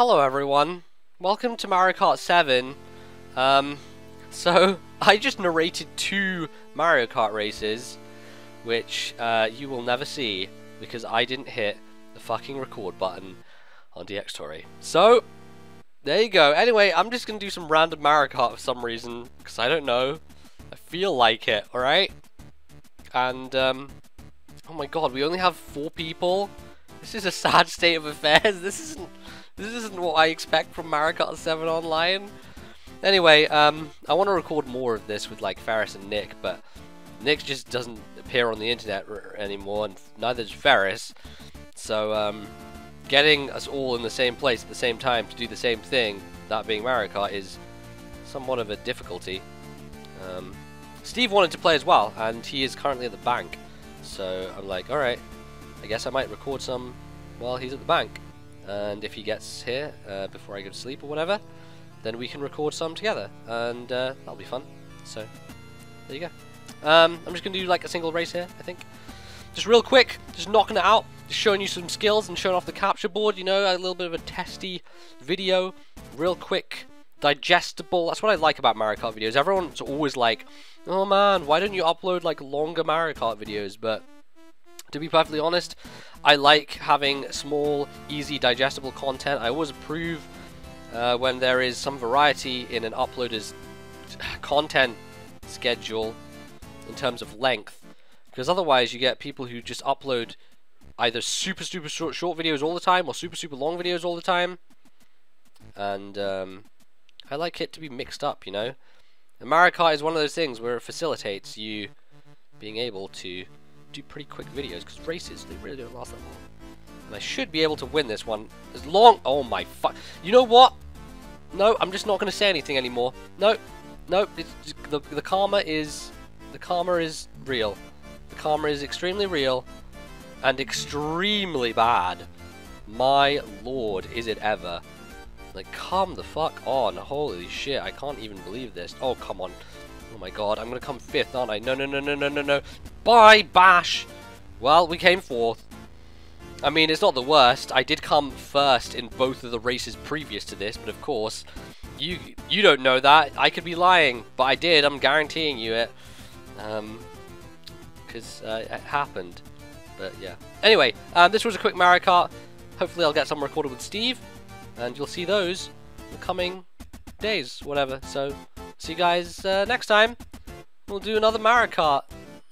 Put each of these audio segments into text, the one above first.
Hello everyone, welcome to Mario Kart 7. Um, so, I just narrated two Mario Kart races, which uh, you will never see because I didn't hit the fucking record button on DxTory. So, there you go. Anyway, I'm just gonna do some random Mario Kart for some reason, because I don't know. I feel like it, alright? And, um, oh my god, we only have four people? This is a sad state of affairs. This isn't this isn't what I expect from Mario Kart 7 Online. Anyway, um, I want to record more of this with like Ferris and Nick, but Nick just doesn't appear on the internet anymore, and neither does Ferris. So, um, getting us all in the same place at the same time to do the same thing, that being Mario Kart, is somewhat of a difficulty. Um, Steve wanted to play as well, and he is currently at the bank. So I'm like, alright, I guess I might record some while he's at the bank and if he gets here uh, before I go to sleep or whatever, then we can record some together, and uh, that'll be fun. So, there you go. Um, I'm just going to do like a single race here, I think. Just real quick, just knocking it out, just showing you some skills and showing off the capture board, you know, a little bit of a testy video, real quick, digestible. That's what I like about Mario Kart videos. Everyone's always like, oh man, why don't you upload like longer Mario Kart videos? But to be perfectly honest, I like having small, easy, digestible content. I always approve uh, when there is some variety in an uploader's content schedule in terms of length. Because otherwise you get people who just upload either super, super short, short videos all the time or super, super long videos all the time. And um, I like it to be mixed up, you know. And Mario Kart is one of those things where it facilitates you being able to do pretty quick videos because races they really don't last that long. And I should be able to win this one as long. Oh my fuck! You know what? No, I'm just not going to say anything anymore. No, no. the the karma is the karma is real. The karma is extremely real and extremely bad. My lord, is it ever? Like, come the fuck on. Holy shit, I can't even believe this. Oh, come on. Oh my god, I'm gonna come fifth, aren't I? No, no, no, no, no, no, no. Bye, Bash! Well, we came fourth. I mean, it's not the worst. I did come first in both of the races previous to this, but of course, you you don't know that. I could be lying, but I did. I'm guaranteeing you it. Um, because uh, it happened. But yeah. Anyway, um, this was a quick Mario Kart. Hopefully I'll get some recorded with Steve, and you'll see those in the coming days, whatever. So, see you guys uh, next time. We'll do another Mario Kart.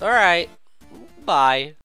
Alright. Bye.